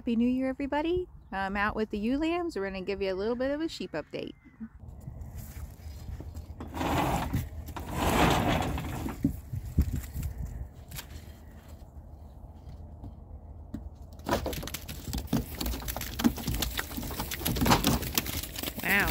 Happy New Year, everybody. I'm out with the ewe lambs. We're going to give you a little bit of a sheep update. Wow.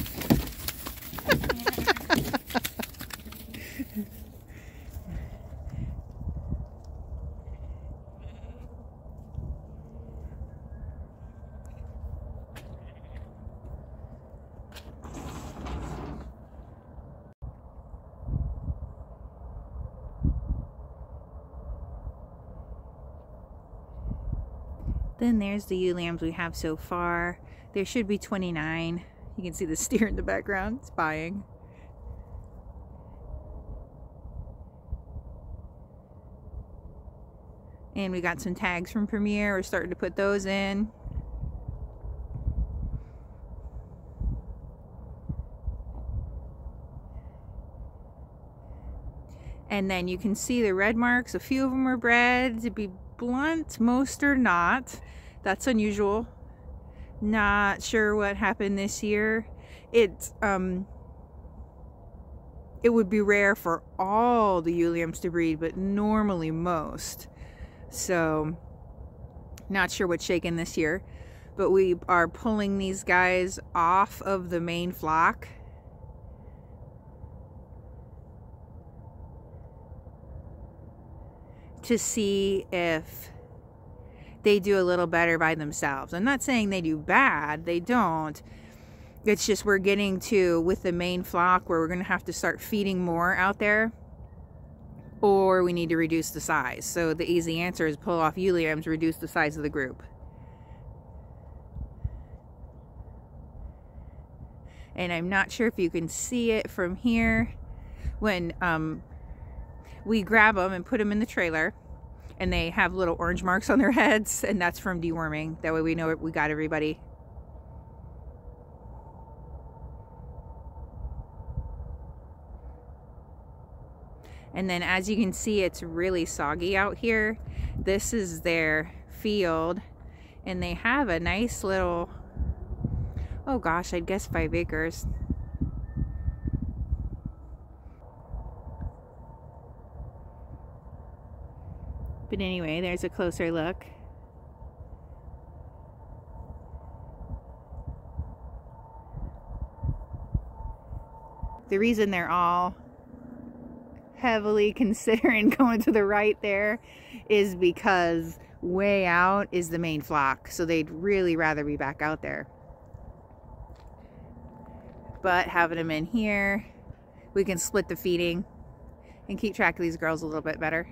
Then there's the ewe lambs we have so far. There should be 29. You can see the steer in the background spying. And we got some tags from Premier. We're starting to put those in. And then you can see the red marks. A few of them are bred. To be blunt, most are not. That's unusual. Not sure what happened this year. It um it would be rare for all the lambs to breed, but normally most. So not sure what's shaking this year. But we are pulling these guys off of the main flock. To see if they do a little better by themselves. I'm not saying they do bad, they don't. It's just we're getting to with the main flock where we're going to have to start feeding more out there or we need to reduce the size. So the easy answer is pull off ewe reduce the size of the group. And I'm not sure if you can see it from here when um, we grab them and put them in the trailer and they have little orange marks on their heads and that's from deworming. That way we know we got everybody. And then as you can see it's really soggy out here. This is their field and they have a nice little oh gosh I'd guess five acres But anyway, there's a closer look. The reason they're all heavily considering going to the right there is because way out is the main flock. So they'd really rather be back out there. But having them in here, we can split the feeding and keep track of these girls a little bit better.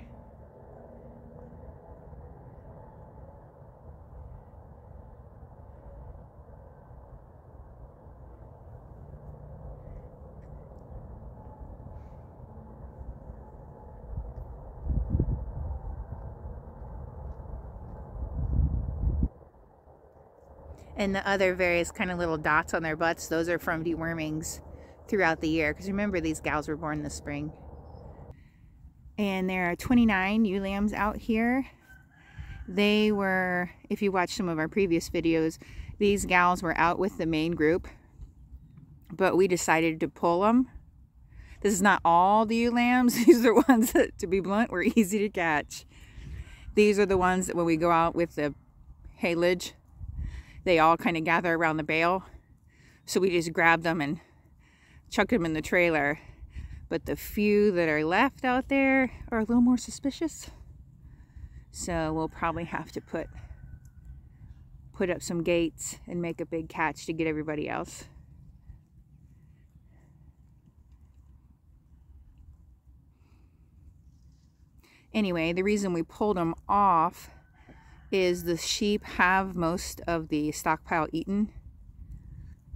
And the other various kind of little dots on their butts those are from dewormings throughout the year because remember these gals were born this spring. And there are 29 ewe lambs out here. They were if you watch some of our previous videos these gals were out with the main group but we decided to pull them this is not all the ewe lambs these are ones that to be blunt were easy to catch. These are the ones that when we go out with the haylage they all kind of gather around the bale. So we just grabbed them and chucked them in the trailer. But the few that are left out there are a little more suspicious. So we'll probably have to put put up some gates and make a big catch to get everybody else. Anyway, the reason we pulled them off is the sheep have most of the stockpile eaten,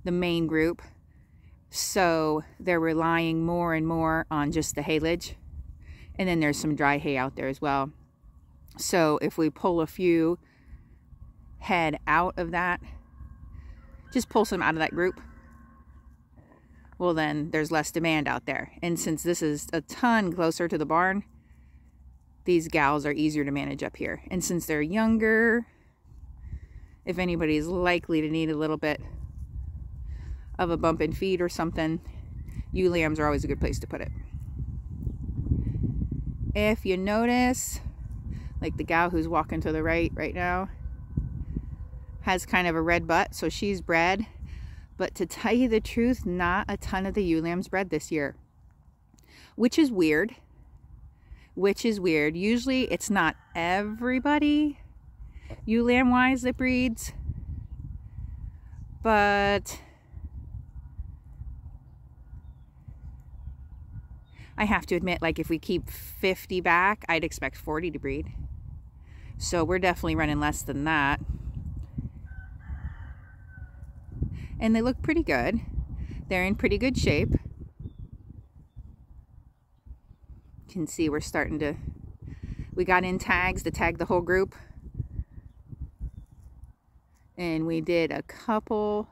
the main group. So they're relying more and more on just the haylage. And then there's some dry hay out there as well. So if we pull a few head out of that, just pull some out of that group, well then there's less demand out there. And since this is a ton closer to the barn, these gals are easier to manage up here. And since they're younger, if anybody's likely to need a little bit of a bump in feed or something, ewe lambs are always a good place to put it. If you notice, like the gal who's walking to the right right now, has kind of a red butt, so she's bred. But to tell you the truth, not a ton of the ewe lambs bred this year, which is weird. Which is weird. Usually it's not everybody ewe lamb wise that breeds, but I have to admit, like if we keep 50 back, I'd expect 40 to breed. So we're definitely running less than that. And they look pretty good. They're in pretty good shape. You can see we're starting to, we got in tags to tag the whole group. And we did a couple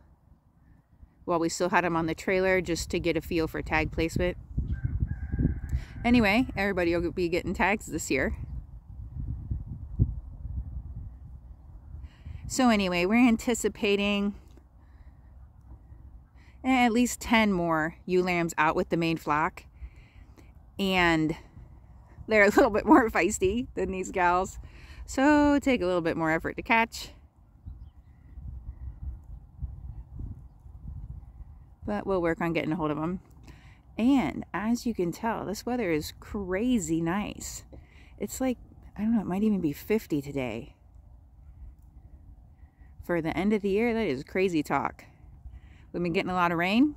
while we still had them on the trailer just to get a feel for tag placement. Anyway, everybody will be getting tags this year. So anyway, we're anticipating at least 10 more ewe lambs out with the main flock. And they're a little bit more feisty than these gals. So take a little bit more effort to catch. But we'll work on getting a hold of them. And as you can tell, this weather is crazy nice. It's like, I don't know, it might even be 50 today. For the end of the year, that is crazy talk. We've been getting a lot of rain.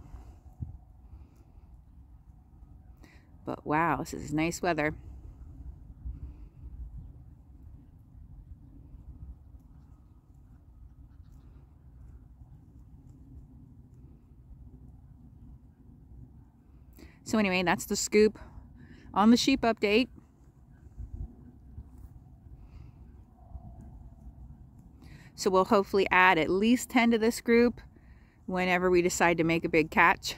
But wow, this is nice weather. So anyway, that's the scoop on the sheep update. So we'll hopefully add at least 10 to this group whenever we decide to make a big catch.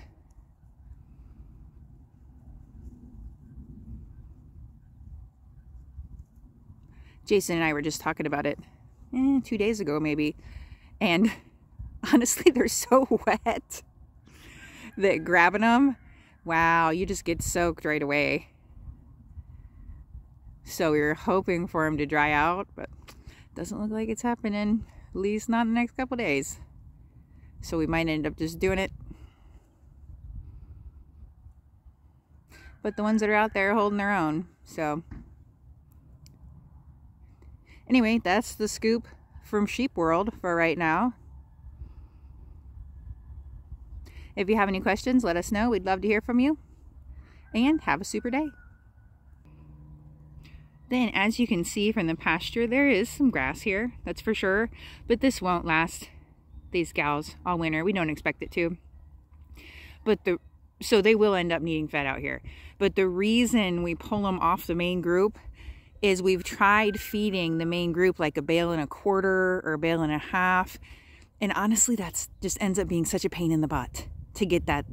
Jason and I were just talking about it eh, two days ago maybe. And honestly, they're so wet that grabbing them Wow, you just get soaked right away. So we were hoping for them to dry out, but doesn't look like it's happening. At least not in the next couple days. So we might end up just doing it. But the ones that are out there are holding their own. So anyway, that's the scoop from Sheep World for right now. If you have any questions, let us know. We'd love to hear from you. And have a super day. Then, as you can see from the pasture, there is some grass here, that's for sure. But this won't last these gals all winter. We don't expect it to. But the so they will end up needing fed out here. But the reason we pull them off the main group is we've tried feeding the main group like a bale and a quarter or a bale and a half. And honestly, that's just ends up being such a pain in the butt to get that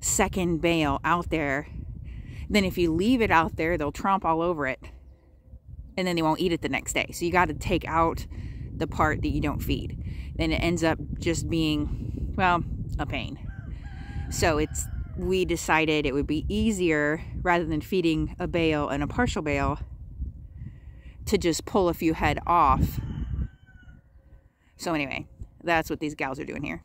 second bale out there. Then if you leave it out there, they'll tromp all over it and then they won't eat it the next day. So you got to take out the part that you don't feed. Then it ends up just being, well, a pain. So it's, we decided it would be easier rather than feeding a bale and a partial bale to just pull a few head off. So anyway, that's what these gals are doing here.